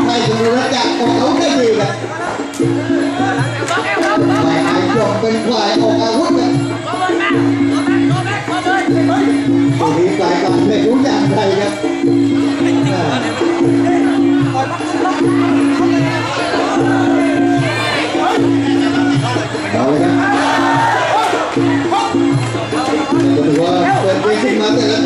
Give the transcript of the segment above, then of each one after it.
mày thì nó chặt còn đấu cái gì vậy mày hãy chọc bên ngoài còn ăn hút vậy thì hiện tại cầm thầy chú chàng thầy nha đó là cái Hãy subscribe cho kênh Ghiền Mì Gõ Để không bỏ lỡ những video hấp dẫn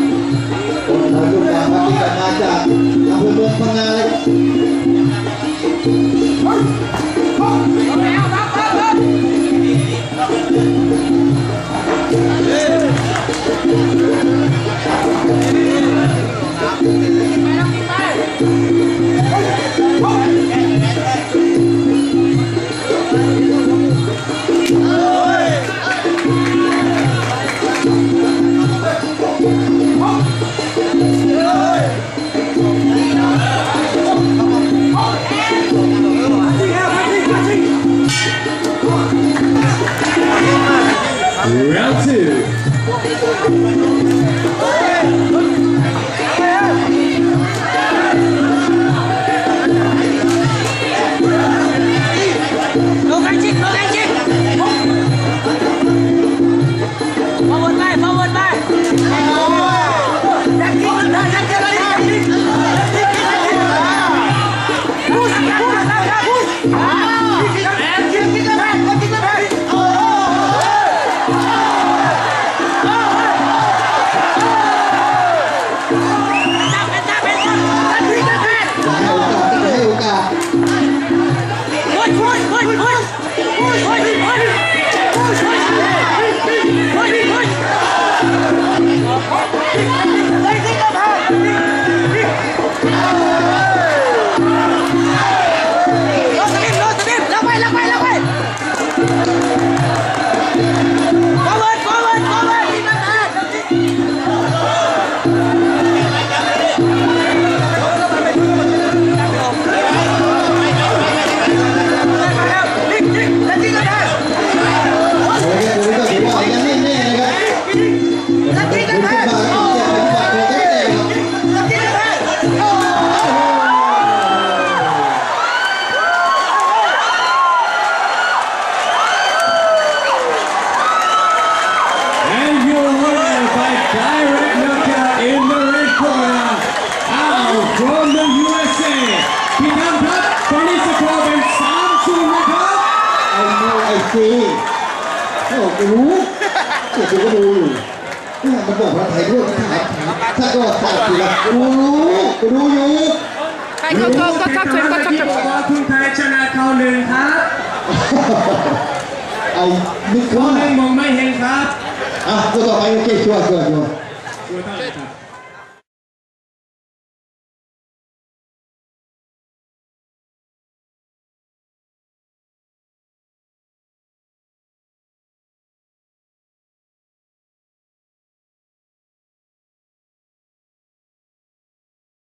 Yeah. สิเบอกกูรู้เยวกูก็รู้ไม่เนี่ยมันบอกว่าไทยรู้วยถามถ้าก็ถามอยู่ละกูรู้รู้อยู่ ไปก็ก็ก็ทับเชิก็ชอบเชิญอกว่าทีมไทยชนะเขาหนึ่งครับเอ้นึกว่นไม่มองไม่เห็นครับอะกูต่อไปโอเคชัวร์ชัวร์ชัวร์ ช่วยท่าไหร่ครับ